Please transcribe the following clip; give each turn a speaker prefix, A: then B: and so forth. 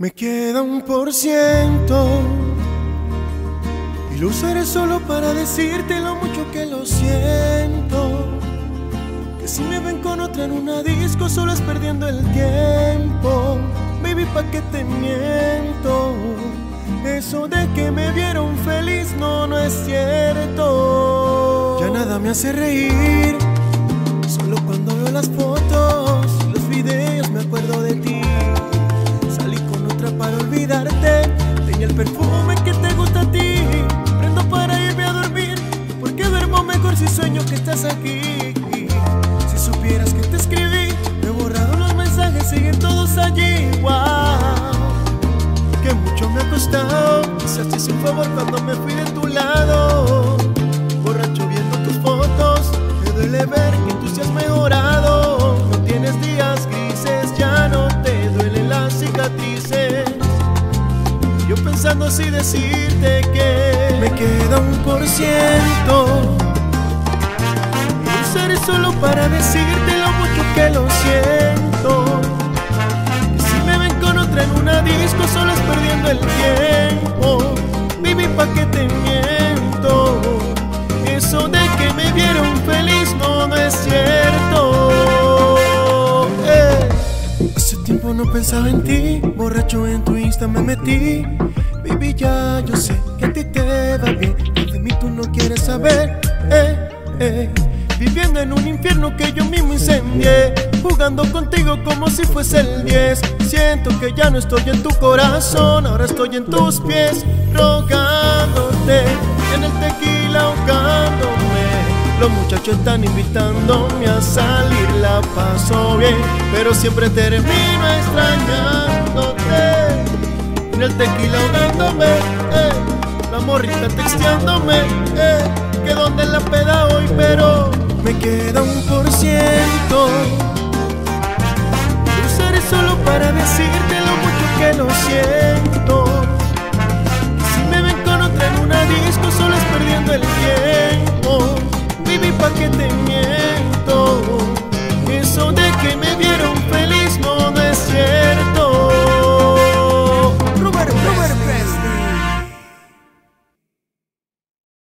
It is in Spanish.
A: Me queda un por ciento y lo usaré solo para decirte lo mucho que lo siento. Que si me ven con otra en una disco solo es perdiendo el tiempo. Baby, pa' que te miento. Eso de que me vieron feliz no, no es cierto. Ya nada me hace reír. Solo cuando veo las fotos, sueño que estás aquí. Si supieras que te escribí, me he borrado los mensajes, siguen todos allí. Wow, que mucho me ha costado. Hiciste sin favor cuando me fui de tu lado. Borracho viendo tus fotos, me duele ver que tú seas mejorado. No tienes días grises, ya no te duelen las cicatrices pensando así decirte que me queda un por ciento. Solo para decirte lo mucho que lo siento. si me ven con otra en una disco, solo es perdiendo el tiempo. Viví pa' que te miento. Eso de que me vieron feliz no, es cierto. Eh. Hace tiempo no pensaba en ti, borracho en tu Insta me metí Baby, ya yo sé que a ti te va bien, de mí tú no quieres saber. Eh, eh. Viviendo en un infierno que yo mismo incendié, jugando contigo como si fuese el 10. Siento que ya no estoy en tu corazón, ahora estoy en tus pies, rogándote en el tequila ahogándome. Los muchachos están invitándome a salir, la paso bien, pero siempre termino extrañándote. El tequila ahogándome, eh, la morrita texteándome, eh, que donde la peda hoy, pero queda un por ciento. Usaré solo para decirte lo mucho que lo siento.